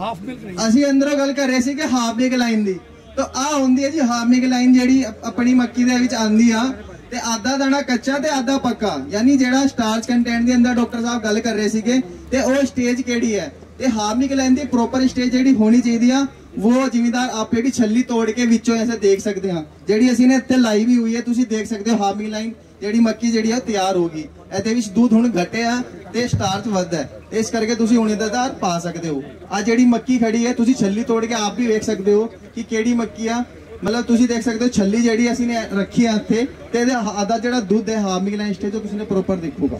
Half milk ਨਹੀਂ। ਅਸੀਂ ਅੰਦਰੋਂ ਗੱਲ ਕਰ ਰਹੇ ਸੀ ਕਿ ਹਾਫ ਮਿਲਕ ਲਾਈਨ ਦੀ। ਤਾਂ ਆ ਹੁੰਦੀ ਹੈ ਜੀ ਹਾਫ ਮਿਲਕ ਲਾਈਨ ਜਿਹੜੀ ਆਪਣੀ ਮੱਕੀ ਦੇ ਵਿੱਚ ਆਂਦੀ ਆ, ਤੇ ਆਧਾ ਦਾਣਾ ਕੱਚਾ ਤੇ ਆਧਾ ਪੱਕਾ। ਯਾਨੀ ਜਿਹੜਾ ਸਟਾਰਚ ਕੰਟੈਂਟ ਦੇ ਅੰਦਰ ਡਾਕਟਰ ਸਾਹਿਬ ਗੱਲ ਕਰ ਰਹੇ ਸੀਗੇ, ਤੇ ਉਹ ਸਟੇਜ ਕਿਹੜੀ ਹੈ? ਤੇ ਹਾਫ ਮਿਲਕ ਲਾਈਨ ਦੀ ਪ੍ਰੋਪਰ ਸਟੇਜ ਜਿਹੜੀ ਹੋਣੀ ਚਾਹੀਦੀ ਆ, ਉਹ ਜ਼ਿਮੀਦਾਰ ਆਪੇ ਦੀ ਛੱਲੀ ਤੋੜ ਕੇ ਵਿੱਚੋਂ ਐਸੇ ਦੇਖ ਸਕਦੇ ਹਾਂ। ਜਿਹੜੀ ਅਸੀਂ ਨੇ ਇੱਥੇ ਲਾਈ ਵੀ ਹੋਈ ਹੈ, ਤੁਸੀਂ ਦੇਖ ਸਕਦੇ ਹੋ ਹਾਫ ਮਿਲਕ ਲਾਈਨ ਜਿਹੜੀ ਮੱਕੀ ਜਿਹੜੀ ਆ ਤਿਆਰ ਹੋ ਗਈ। ਇਹਦੇ ਵਿੱਚ ਦੁੱਧ ਹੁਣ ਘਟਿਆ ਤੇ ਸਟਾਰਚ ਵੱਧਦਾ ਹੈ। ਇਸ ਕਰਕੇ ਤੁਸੀਂ ਹੁਣ ਇਹਦਾ ਦਾਰ ਪਾ ਸਕਦੇ ਹੋ। ਆ ਜਿਹੜੀ ਮੱਕੀ ਖੜੀ ਹੈ, ਤੁਸੀਂ ਛੱਲੀ ਤੋੜ ਕੇ ਆਪ ਵੀ ਵੇਖ ਸਕਦੇ ਹੋ ਕਿ ਕਿਹੜੀ ਮੱਕੀ ਆ। ਮਤਲਬ ਤੁਸੀਂ ਦੇਖ ਸਕਦੇ ਹੋ ਛੱਲੀ ਜਿਹੜੀ ਅਸੀਂ ਨੇ ਰੱਖੀ ਆ ਇੱਥੇ ਤੇ ਇਹਦਾ ਆਧਾ ਜਿਹੜਾ ਦੁੱਧ ਹੈ ਹਾਫ ਲਾਈਨ ਸਟੇਜ ਤੋਂ ਤੁਸੀਂ ਨੇ ਪ੍ਰੋਪਰ ਦੇਖੂਗਾ।